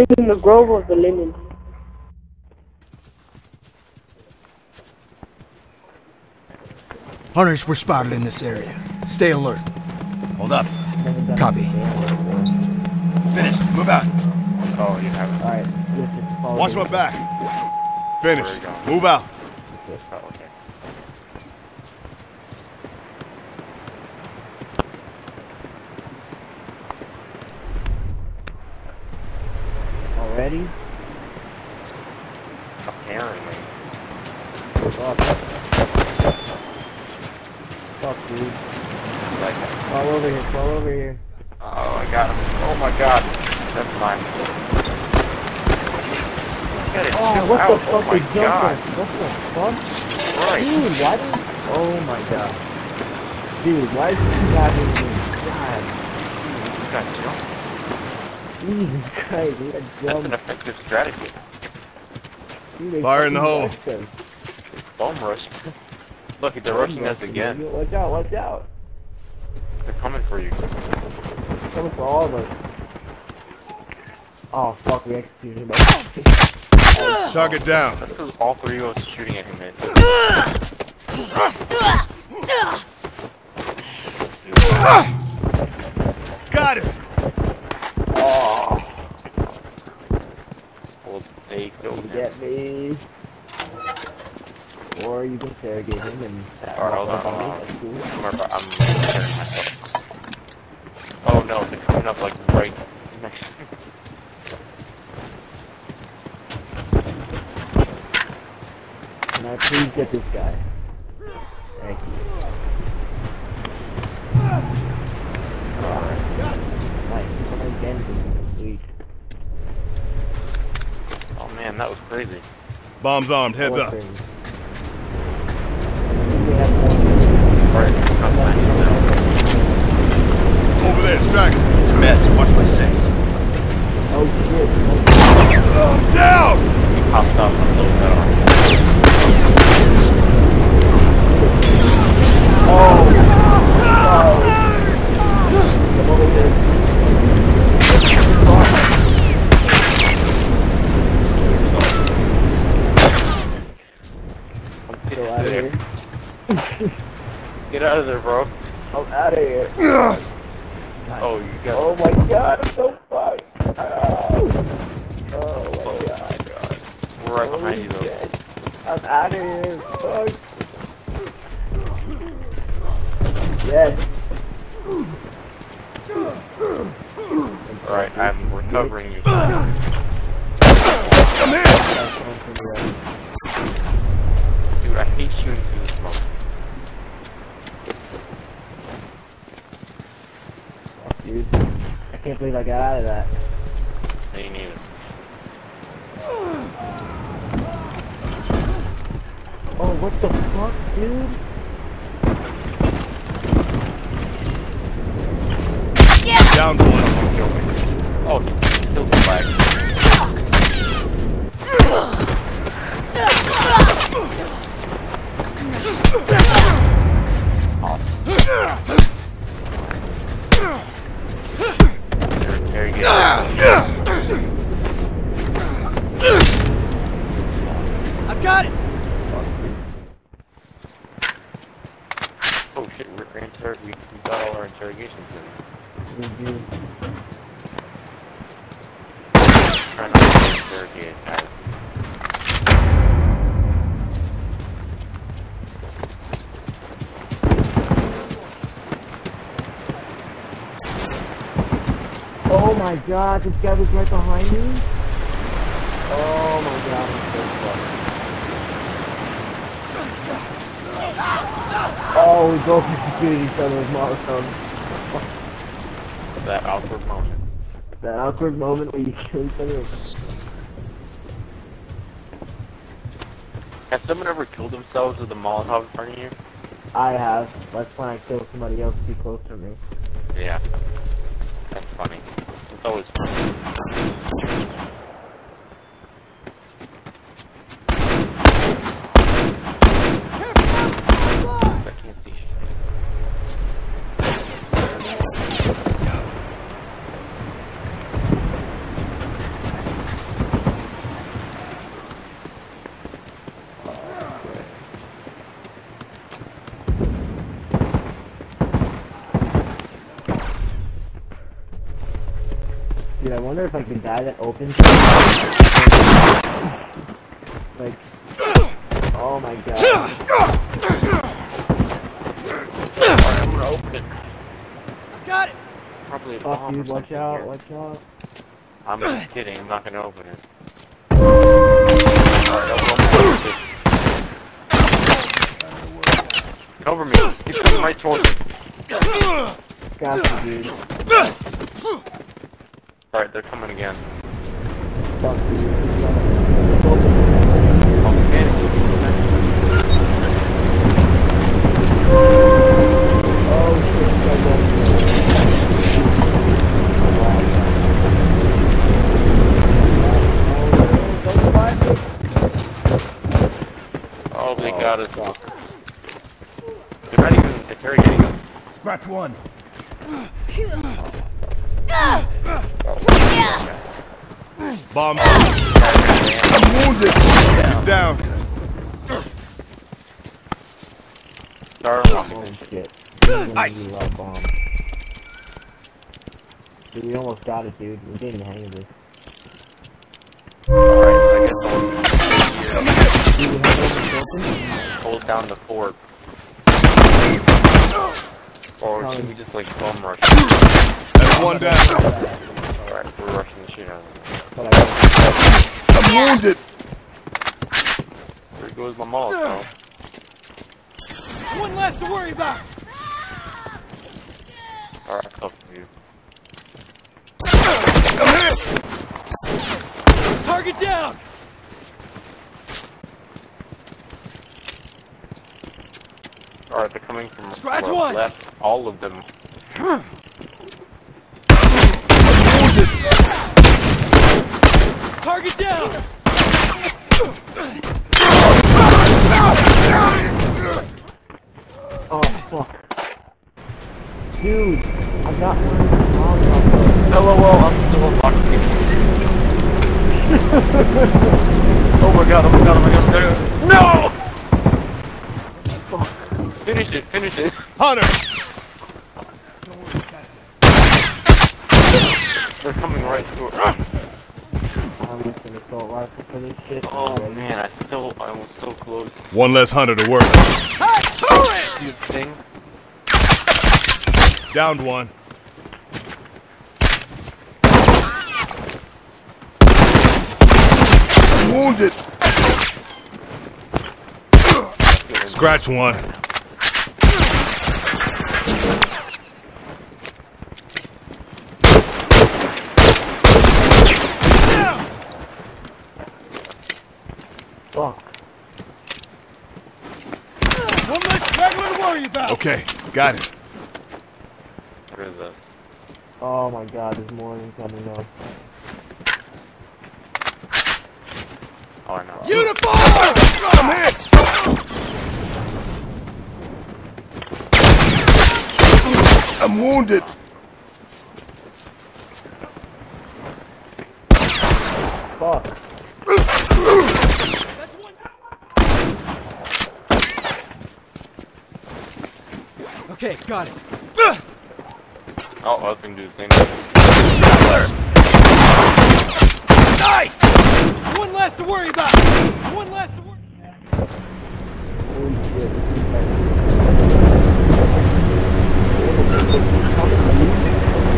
He's in the grove of the lemon. Hunters were spotted in this area. Stay alert. Hold up. Copy. Finished. Move out. Oh, you haven't. Alright, let's just follow Watch my back. Finished. Where are you going? Move out. Oh, okay. Already? Apparently. Fuck. Fuck, dude. Like, Fall over here, fall over here. oh, I got him. Oh my god. That's mine. Oh, what out. the oh, fuck oh is god. jumping? What the fuck? Right. Dude, why did... Oh my god. Dude, why is this happening to me? God, You got jumped. Jesus Christ, we got That's an effective strategy. Dude, they Fire in the hole. rushed. Bomb rush. Look, they're rushing us again. Watch out, watch out. They're coming for you. They're coming for all of us. Oh, fuck, we executed him. Shock it down. That's all three of us shooting at him. man. Got it. Oh. Well, they killed You him. get me. Or you can interrogate him and... Alright, hold on, hold on. That's cool. I'm, I'm preparing myself. Oh no, they're coming up like right next to me. Can I please get this guy? Thank you. Alright. Nice. Come again, please. Oh man, that was crazy. Bombs armed. Heads up. thing. We have one- Alright, I'm fine now. Over there. Straggler. It's a mess. Watch my six. Oh shit. Oh, down. He popped up a little bit on. Come over here. Get Go out out of of there. here. Get out of there, bro. I'm out of here. Oh, you got. Oh my god, I'm so fucked. Oh, oh my Oh god. my god. We're right behind you though. shit. I'm out of here. Fuck. Yes. Alright, I'm recovering you. Come here. Dude, I hate shooting through the smoke. Fuck, dude. I can't believe I got out of that. Me neither. Oh, what the fuck, dude? Yeah. Down one. Kill. Oh, he killed the flag. They're interrogating. I've got it. Oh shit, we're, we're inter- we, we got all our interrogations in. We do. Trying not to interrogate. Oh my god, this guy was right behind me? Oh my god, I'm so fucked. Oh, we both executed each other with Molotovs. That awkward moment. That awkward moment where you kill each other. Has someone ever killed themselves with a Molotov in front of you? I have. That's when I kill somebody else too close to me. Yeah. That's funny. It's always funny. I wonder if like the guy that opens like Oh my god. Alright, I'm gonna open it. I've got it. Probably a Fuck bomb dude, or watch something out, here. watch out. I'm just kidding. I'm not gonna open it. Alright, I'll open it. Cover me. He's coming right towards me. Got you, dude. Alright, they're coming again. Fuck dude. Let's open it. Oh, man. Shit, so good. Don't find me. They got us. fuck. They're not even interrogating us. Scratch one. Bomb. I'm wounded. He's down. Start unlocking Oh shit. shit. Nice. is gonna be a bomb. Dude, we almost got it, dude. We're getting the hang this. Alright, I guess I'll Dude, we have it open? hold down the fort. Or should we just like bomb rush? That's one down. Alright, we're rushing the shit out of them. But I got I'm wounded. There goes my Molotov. One less to worry about. Alright, cover you. I'm hit. Target down. Alright, they're coming from Scratch our one. left. All of them. Target down. Oh, fuck. Dude, I got one of the bombs off. LOL, I'm still a unlocking Oh my god, oh my god, oh my god, oh my god. No! Fuck. Finish it, finish it. Hunter. They're coming right through. us. I'm using an assault rifle for this shit. Oh man, I still, I was so close. One less hunter to work. Hey, turret! See the thing? Downed one. Wounded. Scratch one. Fuck. One less regular to worry about. Okay, got it. What is that? Oh my god, there's more incoming now. Oh, I know. Uniform! I'm hit. I'm wounded. Okay, got it. Oh, I gonna do the same. Nice! One less to worry about. One less to worry. Holy shit. this is like-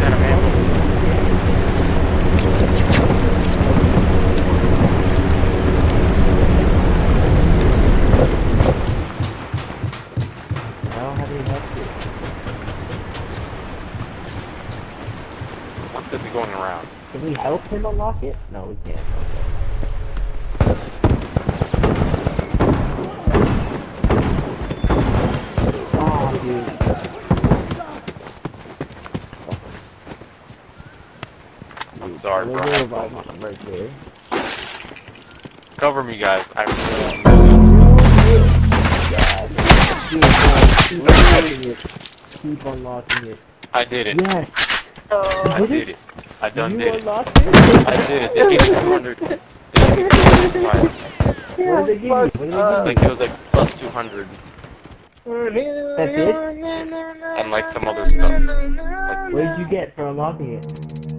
Kind of ammo. I don't have any help here. One could be going around. Can unlock it? No, we can't. Oh, dude. I'm sorry, bro. We'll right there. Cover me, guys. I Dude, keep unlocking it. Keep unlocking it. I did it. Yes! I did it. I done You did it. unlocked it? I did it. They gave me 200. They gave me 200. What did they give you? What did they I give think it was like plus 200 you? That's it? and like some other stuff. Like, What did you get for unlocking it?